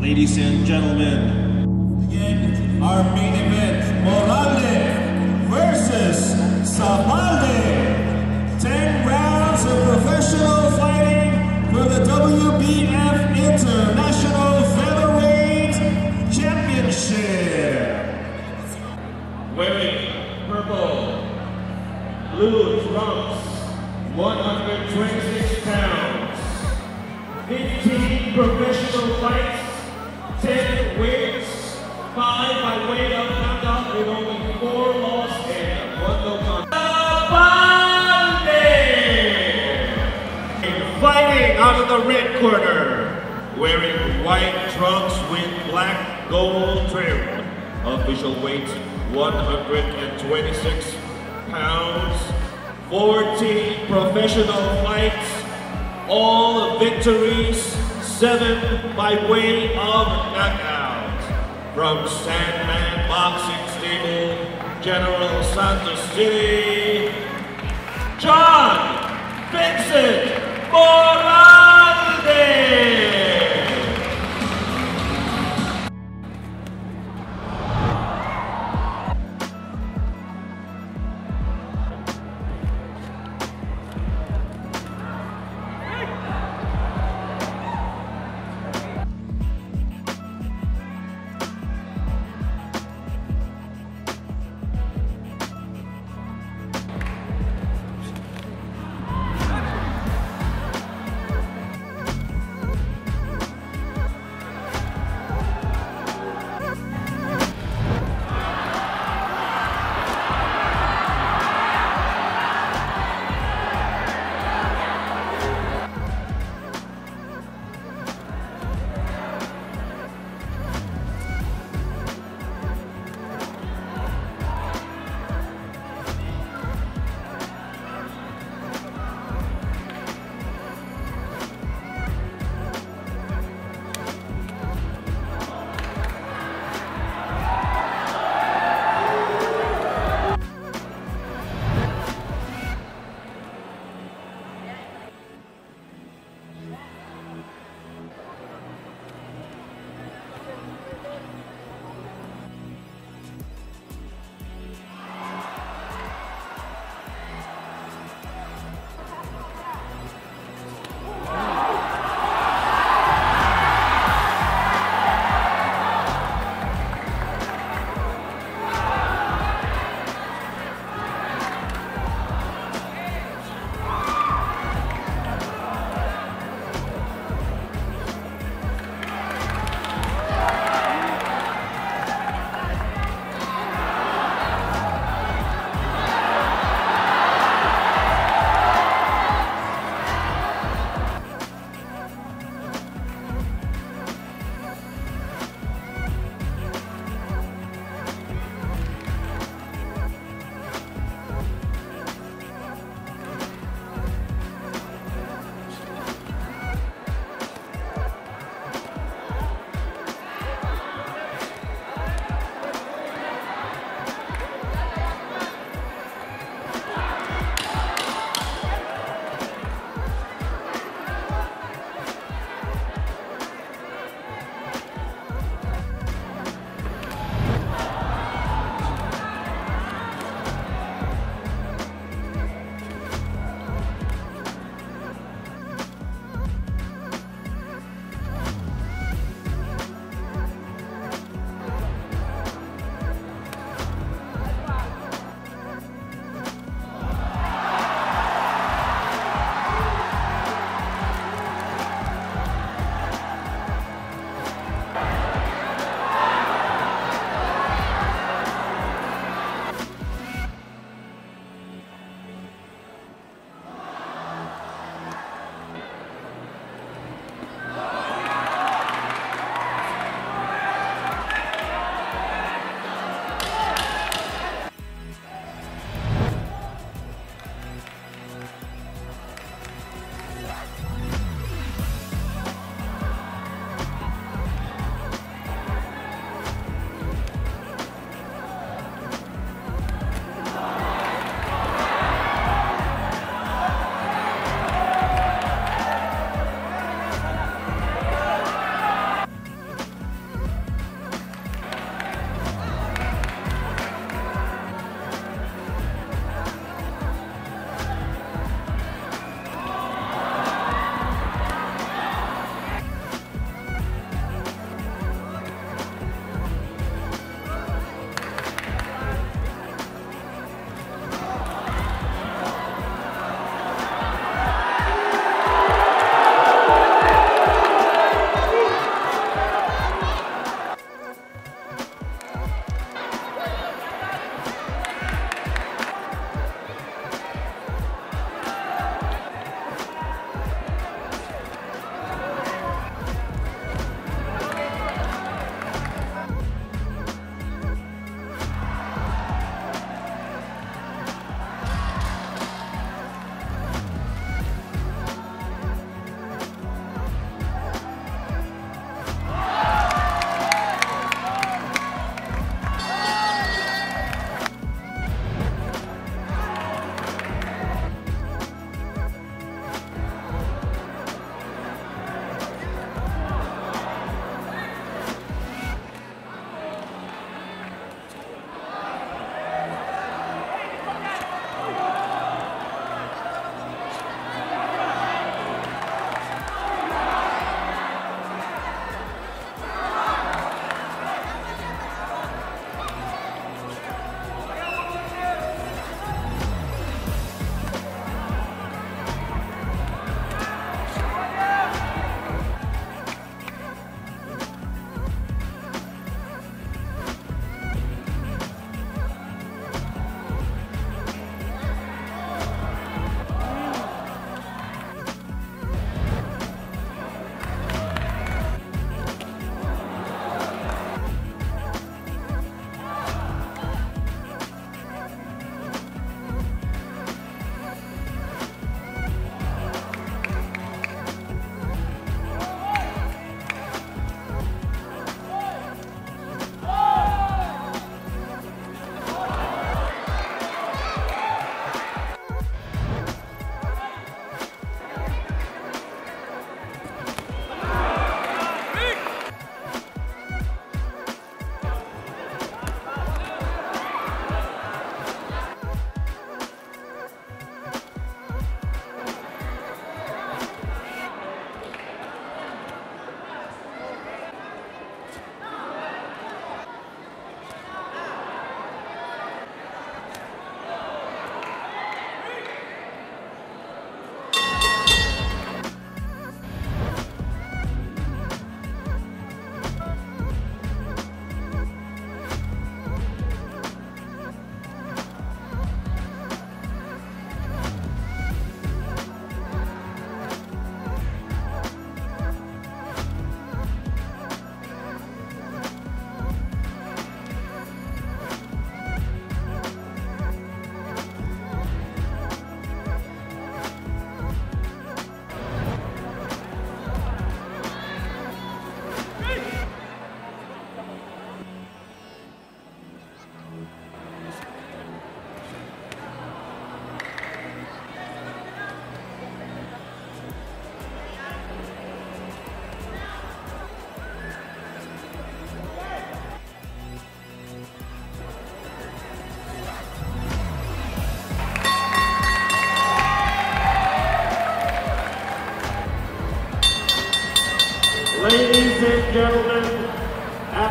Ladies and gentlemen, Again, our main red corner, wearing white trunks with black gold trim. Official weight 126 pounds, 14 professional fights, all victories, 7 by way of knockout. From Sanman Boxing Stable, General Santos City,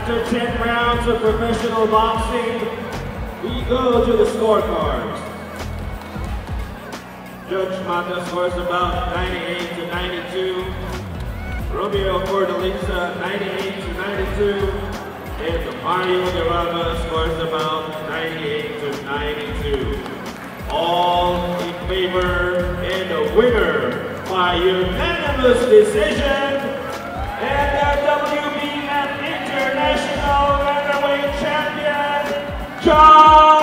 after 10 rounds of professional boxing, we go to the scorecards. Judge Mata scores about 98 to 92. Romeo Cordeliza 98 to 92. And Mario Garaba scores about 98 to 92. All in favor and a winner by unanimous decision. And God.